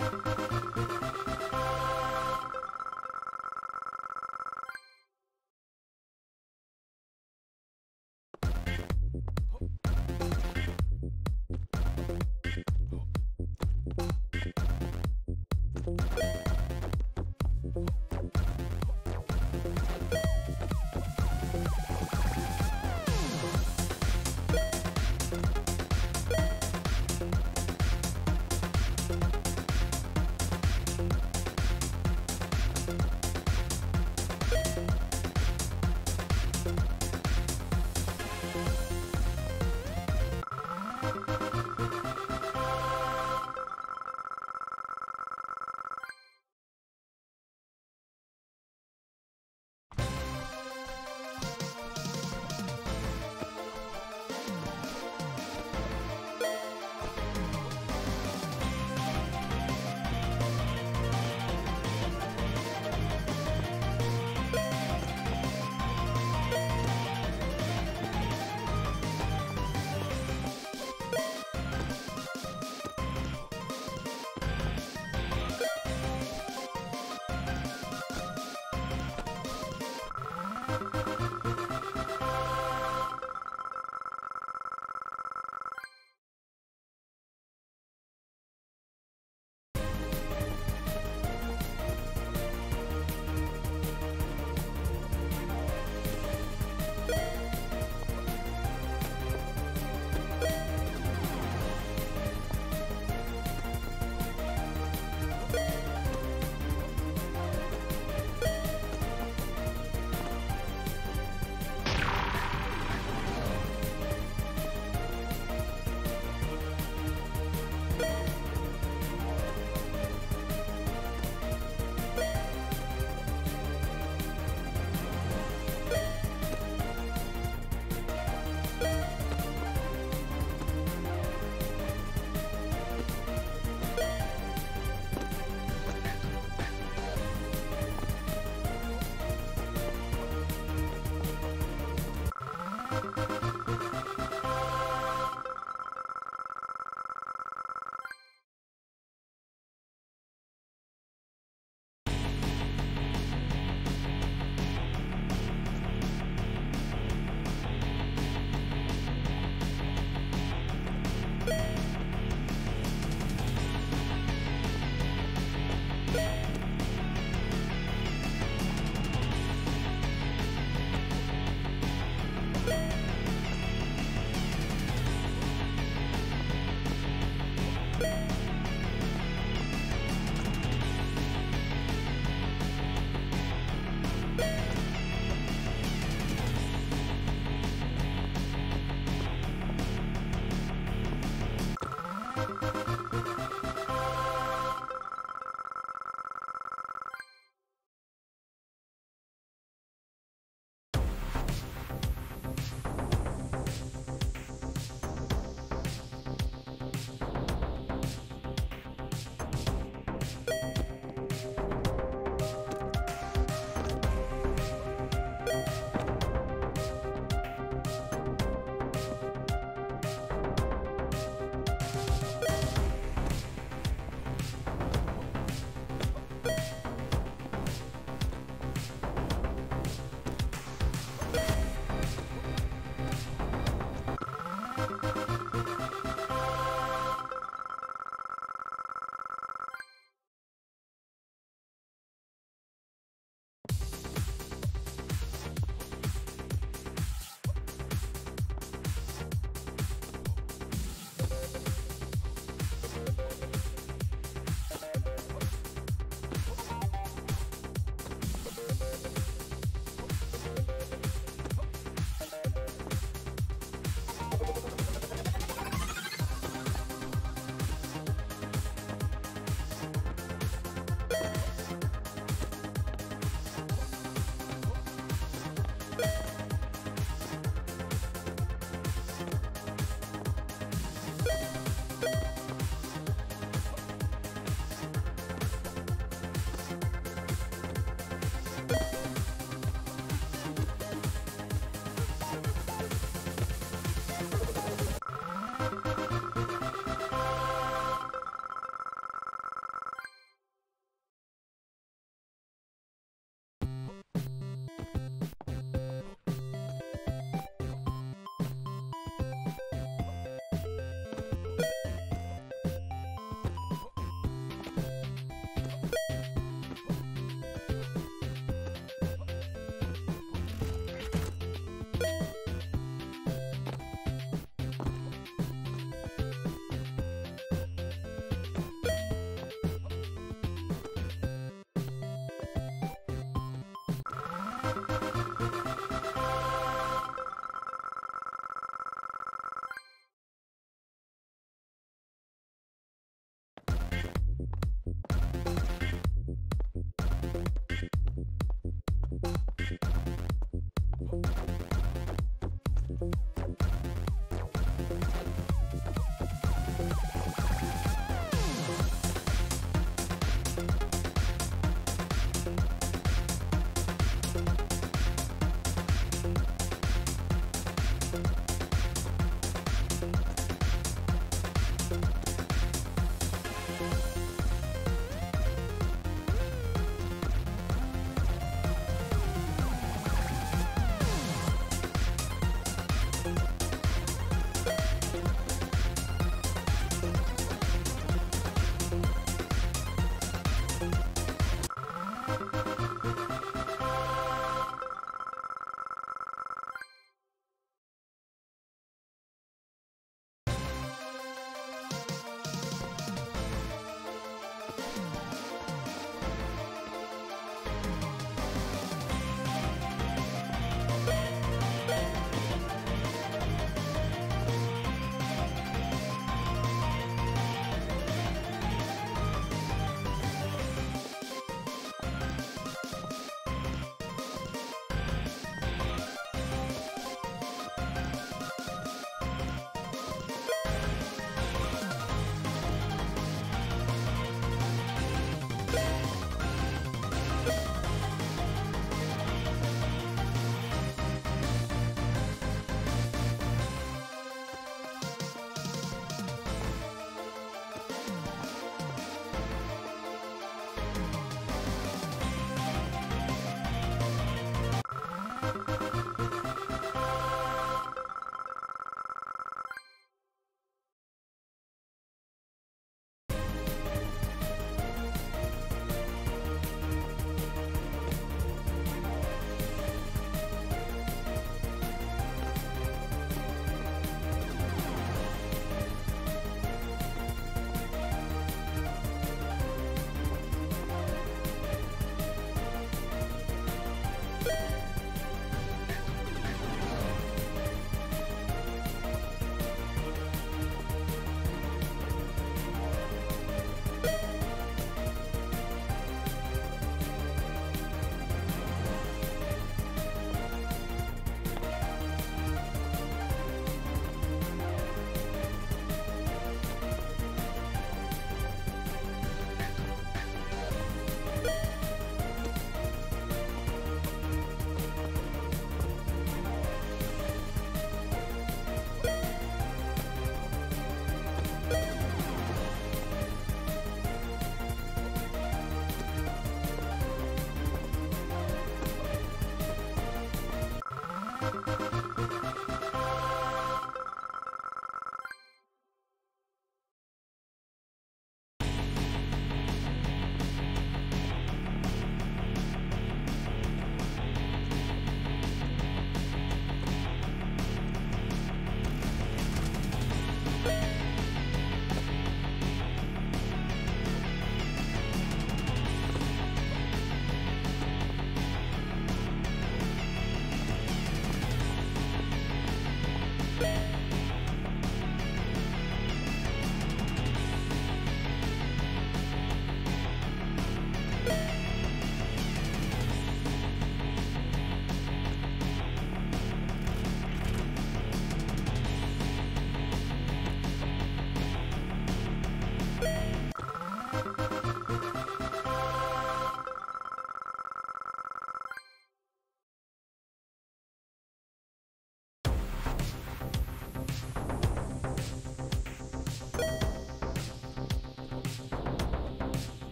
フフフフ。